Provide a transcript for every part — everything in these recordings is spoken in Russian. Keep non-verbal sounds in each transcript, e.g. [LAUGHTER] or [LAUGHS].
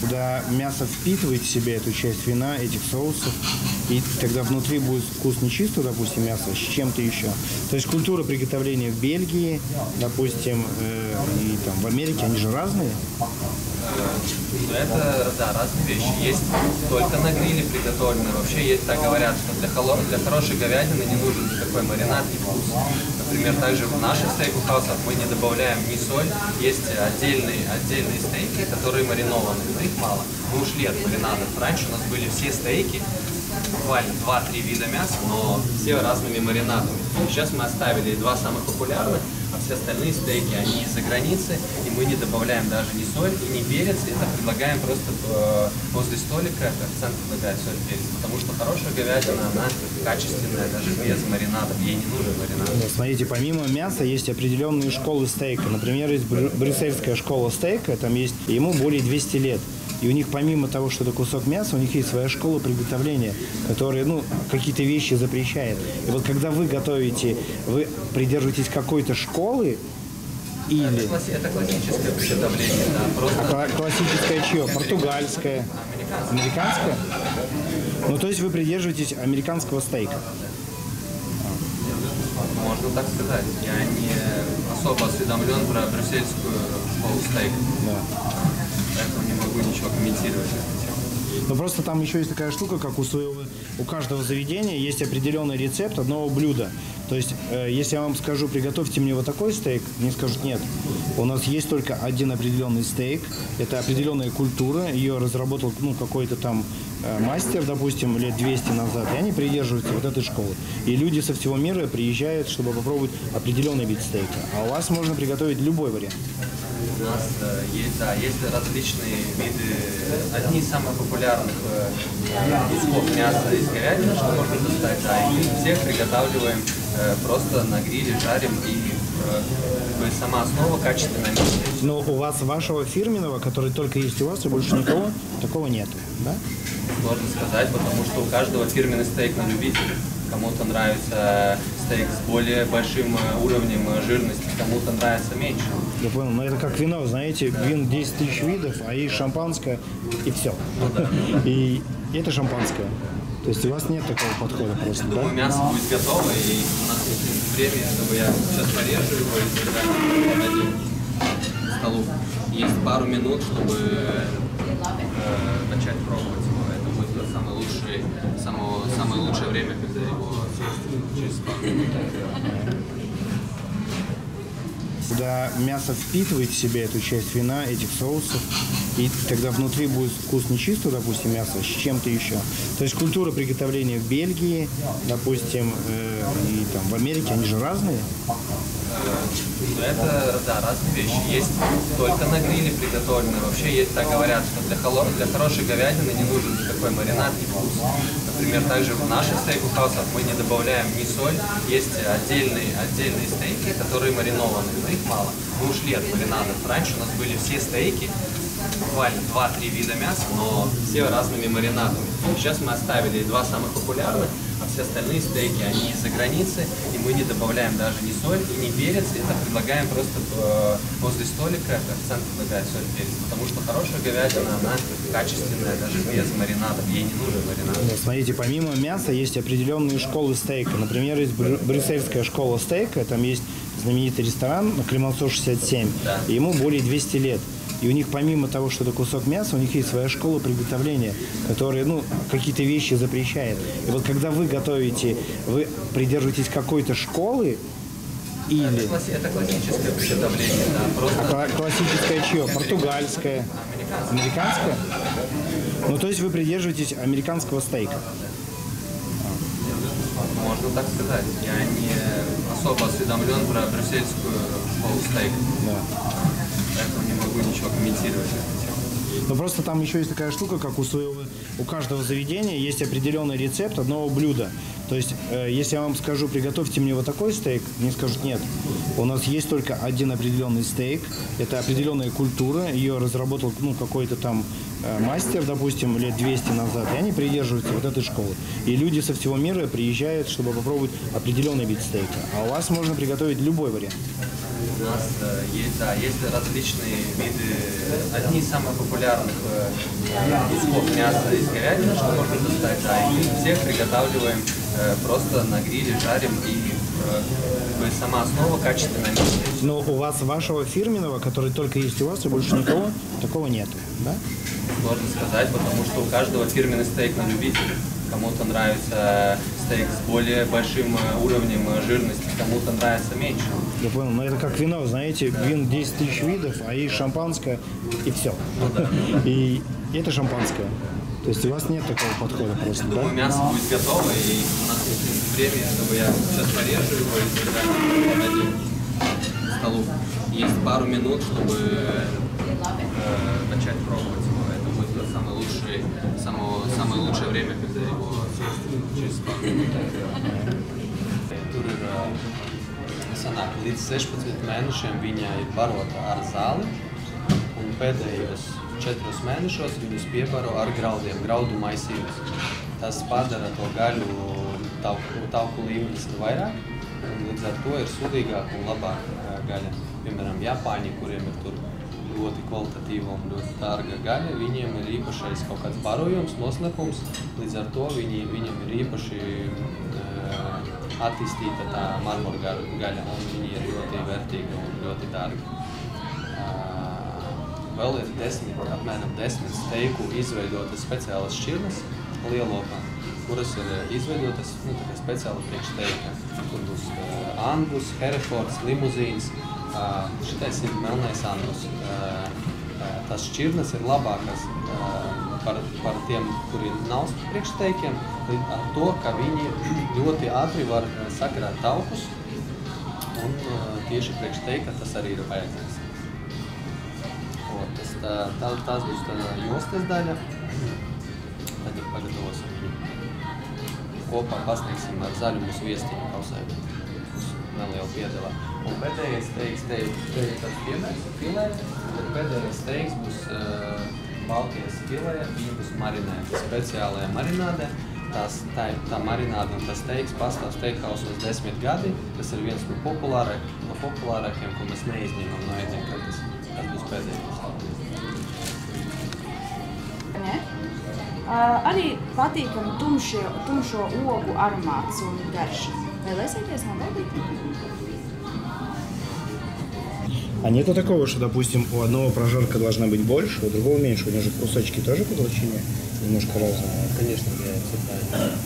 Когда мясо впитывает в себя эту часть вина, этих соусов, и тогда внутри будет вкус не чисто, допустим, мясо, а с чем-то еще. То есть культура приготовления в Бельгии, допустим, э, и там в Америке, они же разные. Это, да, разные вещи. Есть только на гриле приготовленные. Вообще есть, так говорят, что для, холо- для хорошей говядины не нужен никакой маринад и вкус. Например, также в наших стейк-хаусах мы не добавляем ни соль. Есть отдельные, отдельные стейки, которые маринованы, но их мало. Мы ушли от маринадов. Раньше у нас были все стейки, буквально 2-3 вида мяса, но все разными маринадами. Сейчас мы оставили два самых популярных, а все остальные стейки, они из-за границы, и мы не добавляем даже ни соль и ни перец, это предлагаем просто э, возле столика официант предлагает соль перец, потому что хорошая говядина, она качественная, даже без маринадов, ей не нужен маринад. Смотрите, помимо мяса есть определенные школы стейка. Например, есть брю- брюссельская школа стейка, там есть, ему более 200 лет. И у них помимо того, что это кусок мяса, у них есть своя школа приготовления, которая, ну, какие-то вещи запрещает. И вот когда вы готовите, вы придерживаетесь какой-то школы Это, или... это классическое приготовление, да, просто А кла- классическое чье? Португальское? Американское? Ну, то есть вы придерживаетесь американского стейка. можно так сказать. Я не особо осведомлен про брюссельскую школу стейка, Да. поэтому не могу ничего комментировать на эту тему. Но просто там еще есть такая штука, как у своего, у каждого заведения есть определенный рецепт одного блюда. То есть, э, если я вам скажу, приготовьте мне вот такой стейк, мне скажут нет. У нас есть только один определенный стейк. Это определенная культура. Ее разработал ну, какой-то там э, мастер, допустим, лет 200 назад. И они придерживаются вот этой школы. И люди со всего мира приезжают, чтобы попробовать определенный вид стейка. А у вас можно приготовить любой вариант. У нас э, есть, да, есть различные виды, одни из самых популярных э, кусков мяса из говядины, что можно достать, да, и мы всех приготавливаем э, просто на гриле, жарим, и э, как бы сама основа качественная мясо. Но у вас вашего фирменного, который только есть у вас, и больше никого, такого нет. Да? Сложно сказать, потому что у каждого фирменный стейк на любителя. Кому-то нравится стейк с более большим э, уровнем э, жирности, кому-то нравится меньше. Я понял, но это как вино, знаете, вин 10 тысяч видов, а есть шампанское и все. [LAUGHS] И это шампанское. То есть у вас нет такого подхода просто, да? Думаю, мясо будет готово, и у нас есть время, чтобы я сейчас порежу его и тогда подадим к столу. Есть пару минут, чтобы э, начать пробовать его. Самое лучшее, само, самое лучшее время, когда его через. Когда мясо впитывает в себя эту часть вина, этих соусов, и тогда внутри будет вкус не чисто, допустим, мясо, а с чем-то еще. То есть культура приготовления в Бельгии, допустим, э, и там в Америке, они же разные. Это, да, разные вещи. Есть только на гриле приготовленные. Вообще есть, так говорят, что для, холо- для хорошей говядины не нужен никакой маринад и вкус. Например, также в наших стейк-хаусах мы не добавляем ни соль. Есть отдельные, отдельные стейки, которые маринованы, но их мало. Мы ушли от маринадов. Раньше у нас были все стейки, буквально 2-3 вида мяса, но все разными маринадами. Сейчас мы оставили два самых популярных, а все остальные стейки, они из-за границы, и мы не добавляем даже ни соль и ни перец, это предлагаем просто э, возле столика, официант предлагает соль и перец, потому что хорошая говядина, она качественная, даже без маринадов, ей не нужен маринад. Смотрите, помимо мяса есть определенные школы стейка. Например, есть брю- брюссельская школа стейка, там есть знаменитый ресторан на Клемансо 67, Да. и ему более 200 лет. И у них помимо того, что это кусок мяса, у них есть своя школа приготовления, которая, ну, какие-то вещи запрещает. И вот когда вы готовите, вы придерживаетесь какой-то школы Это, или... класси- это классическое приготовление, да, А просто кла- классическое чье? Португальское? Американское? Ну, то есть вы придерживаетесь американского стейка. можно так сказать. Я не особо осведомлен про брюссельскую школу стейка, Да. Поэтому не могу ничего комментировать. Но просто там еще есть такая штука, как у своего, у каждого заведения есть определенный рецепт одного блюда. То есть, э, если я вам скажу, приготовьте мне вот такой стейк, мне скажут нет. У нас есть только один определенный стейк. Это определенная культура. Ее разработал ну, какой-то там э, мастер, допустим, лет 200 назад. И они придерживаются вот этой школы. И люди со всего мира приезжают, чтобы попробовать определенный вид стейка. А у вас можно приготовить любой вариант. У нас э, есть, да, есть различные виды, одни из самых популярных э, кусков мяса из говядины, что можно достать, да, и всех приготавливаем э, просто на гриле, жарим, и э, как бы сама основа качественная мясо. Но у вас вашего фирменного, который только есть у вас, и больше никого, такого нет, да? Сложно сказать, потому что у каждого фирменный стейк на любителя. Кому-то нравится стейк с более большим э, уровнем э, жирности, кому-то нравится меньше. Я понял, но это как вино, знаете, вин 10 тысяч видов, а есть шампанское и все. [LAUGHS] И это шампанское. То есть у вас нет такого подхода просто, да? Думаю, мясо будет готово, и у нас есть время, чтобы я сейчас порежу его и тогда подойдем к столу. Есть пару минут, чтобы э, лучшее время, когда его съесть через пару минут. Tur ir ā, sanāk, līdz 16 mēnešiem viņa ir barota ar zāli, un pēdējos četros mēnešos viņus piebaro ar graudiem, graudu maisījus. Tas padara to gaļu tauku, tauku līmenis vairāk, un līdz ar to ir sudīgāka un labāka ā, gaļa. Piemēram, Japāņi, kuriem ir tur ļoti kvalitatīva un ļoti dārga gaļa, viņiem ir īpašais kaut kāds barojums, noslēpums, līdz ar to viņi, viņiem ir īpaši ā, attīstīta tā marmora ga- gaļa, un viņi ir ļoti vērtīga un ļoti dārga. Ā, Vēl ir desmit, apmēram desmit steiku izveidotas speciālas šķirnes lielopā, kuras ir ā, izveidotas nu, speciāli priekš steika. Tur būs uh, angus, herefords, limuzīns. Uh, šitais ir melnais uh, tās šķirnes ir labākas par, par tiem, kuri nav priekšsteikiem, līdz ar to, ka viņi ļoti ātri var sakarāt taukus, un tieši priekšsteika tas arī ir vajadzīgs. Tas, tā, tā, tās būs tā jostas daļa. Tad pagatavosim viņu. Kopā pasniegsim ar zaļu mūsu viestiņu kausē. Piedevā. Un pēdējais steiks, te, ir tāds piemērs, filē, bet pēdējais steiks būs uh, Baltijas filē, viņi būs marinēti speciālajā marinādē. Tās, tā, ir- tā marināde un tas steiks pastāv steikhausos desmit gadi. Tas ir viens no, populārāk, no populārākiem, ko mēs neizņemam no ēdienkartes. Tas būs pēdējais. Ne? Uh, arī patīkami tumšie, tumšo ogu aromāts un garša. Vēlēsieties nobaudīt? А нету такого, что, допустим, у одного прожарка должна быть больше, у другого меньше. У него же кусочки тоже по толщине немножко разные. Конечно, правильно.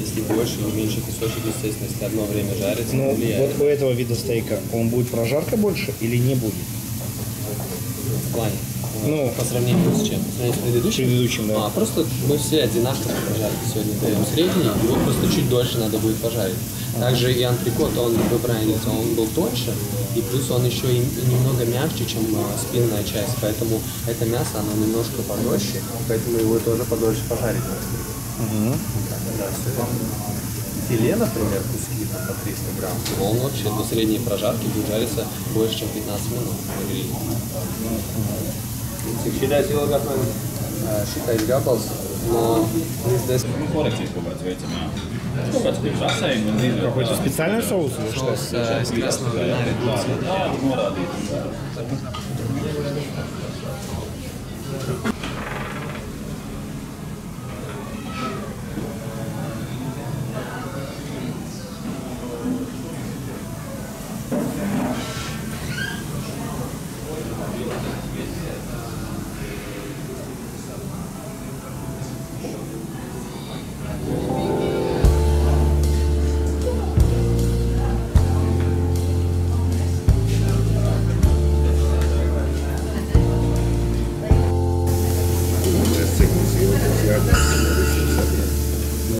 Если больше или меньше кусочек, естественно, если одно время жарится, Ну, влияет. вот у этого вида стейка он будет прожарка больше или не будет? В плане. Ну, по сравнению с чем? По сравнению с предыдущим? Предыдущим, да. А, просто мы все одинаково прожарки сегодня даем средний, его просто чуть дольше надо будет пожарить. Также и антрикот, он, вы правильно говорите, он был тоньше, и плюс он еще и немного мягче, чем а, спинная часть, поэтому это мясо, оно немножко пожестче, поэтому его тоже подольше пожарить надо. Да. Филе, например, куски там, по 300 грамм, он вообще до средней прожарки будет жариться больше, чем 15 минут на гриле. Cik šitais ilgāk man šitais gabals no līdz 10 Nu, korekcijas kaut kāds veicam, jā. Kaut kāds priekš asēm un līdz Какой-то специальный соус? Соус э, из красного вина редукция. norādīt.